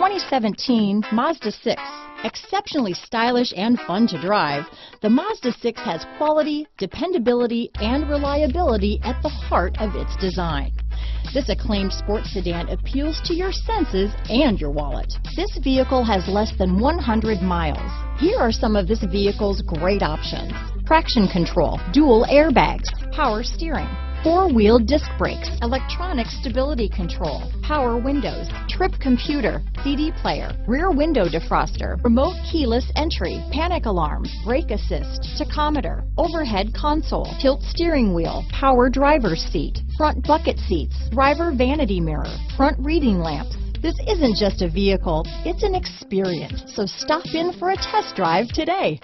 2017 Mazda 6. Exceptionally stylish and fun to drive, the Mazda 6 has quality, dependability, and reliability at the heart of its design. This acclaimed sports sedan appeals to your senses and your wallet. This vehicle has less than 100 miles. Here are some of this vehicle's great options. Traction control, dual airbags, power steering, four-wheel disc brakes, electronic stability control, power windows, trip computer, CD player, rear window defroster, remote keyless entry, panic alarm, brake assist, tachometer, overhead console, tilt steering wheel, power driver's seat, front bucket seats, driver vanity mirror, front reading lamps. This isn't just a vehicle, it's an experience. So stop in for a test drive today.